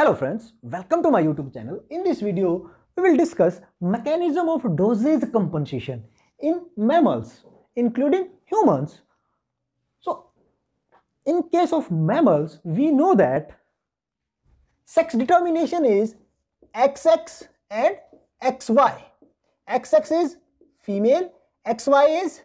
Hello friends, welcome to my YouTube channel. In this video, we will discuss mechanism of dosage compensation in mammals, including humans. So, in case of mammals, we know that sex determination is XX and XY. XX is female, XY is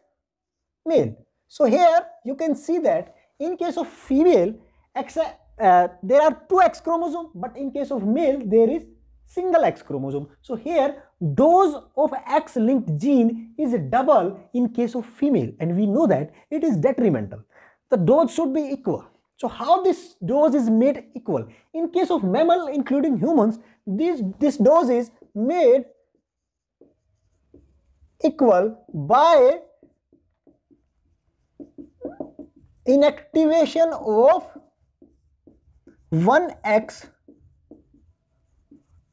male. So here you can see that in case of female, X, uh, there are two X chromosomes, but in case of male, there is single X chromosome. So here dose of X linked gene is double in case of female and we know that it is detrimental. The dose should be equal. So how this dose is made equal? In case of mammal including humans, this, this dose is made equal by inactivation of 1x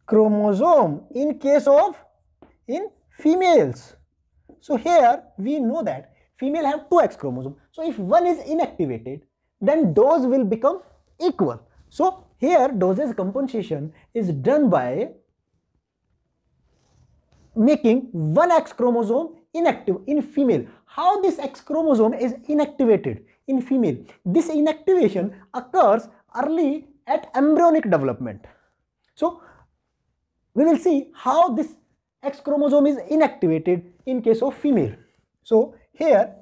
chromosome in case of in females. So here we know that female have 2x chromosome. So if one is inactivated, then dose will become equal. So here dosage compensation is done by making one X chromosome inactive in female. How this X chromosome is inactivated in female? This inactivation occurs early at embryonic development. So we will see how this X chromosome is inactivated in case of female. So here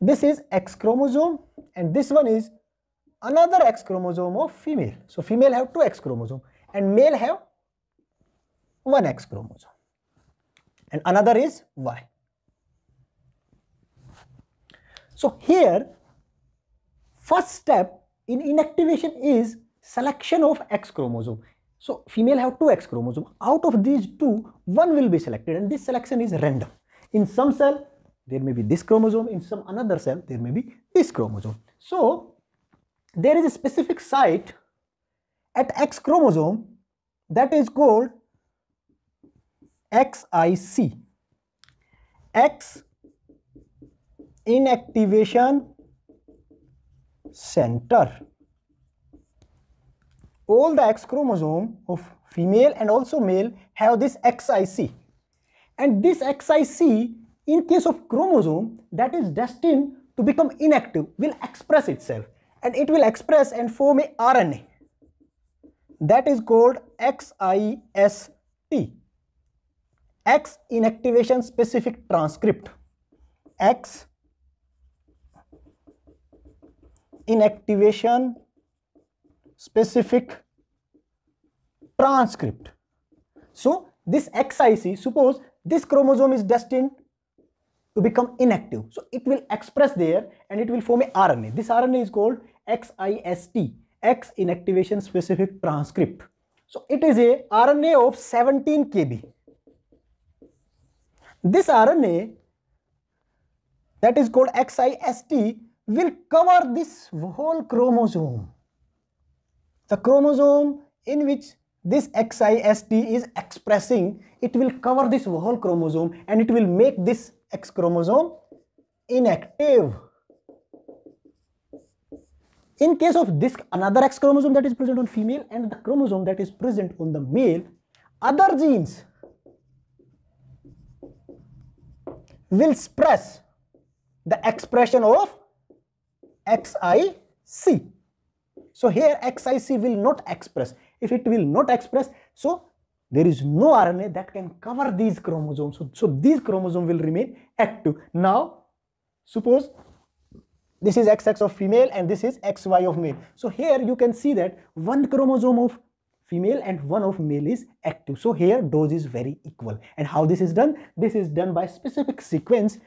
this is X chromosome and this one is another X chromosome of female. So female have two X chromosome and male have one X chromosome and another is Y. So here first step in inactivation is selection of X chromosome. So female have two X chromosome. Out of these two, one will be selected and this selection is random. In some cell, there may be this chromosome. In some another cell, there may be this chromosome. So there is a specific site at X chromosome that is called XIC. X inactivation center. All the X chromosome of female and also male have this XIC. And this XIC in case of chromosome that is destined to become inactive will express itself and it will express and form a RNA that is called XIST X inactivation specific transcript X inactivation specific transcript. So this XIC, suppose this chromosome is destined to become inactive. So it will express there and it will form a RNA. This RNA is called XIST, X inactivation specific transcript. So it is a RNA of 17 kb. This RNA that is called XIST will cover this whole chromosome. The chromosome in which this XIST is expressing, it will cover this whole chromosome and it will make this X chromosome inactive. In case of this another X chromosome that is present on female and the chromosome that is present on the male, other genes will express the expression of XIC. So here XIC will not express. If it will not express, so there is no RNA that can cover these chromosomes. So, so these chromosomes will remain active. Now, suppose this is XX of female and this is XY of male. So here you can see that one chromosome of female and one of male is active. So here dose is very equal. And how this is done? This is done by specific sequence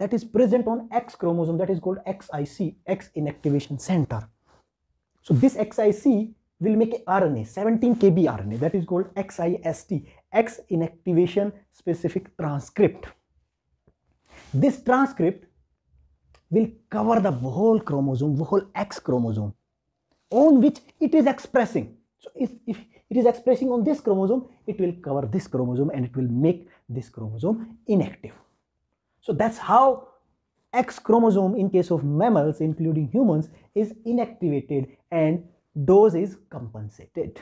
that is present on X chromosome that is called XIC, X inactivation center. So this XIC will make a RNA, 17 kb RNA that is called XIST, X inactivation specific transcript. This transcript will cover the whole chromosome, whole X chromosome on which it is expressing. So if, if it is expressing on this chromosome, it will cover this chromosome and it will make this chromosome inactive. So that's how X chromosome in case of mammals, including humans, is inactivated and dose is compensated.